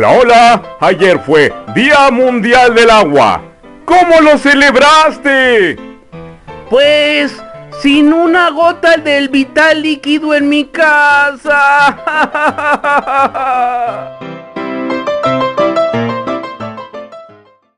Hola, hola. Ayer fue Día Mundial del Agua. ¿Cómo lo celebraste? Pues sin una gota del vital líquido en mi casa.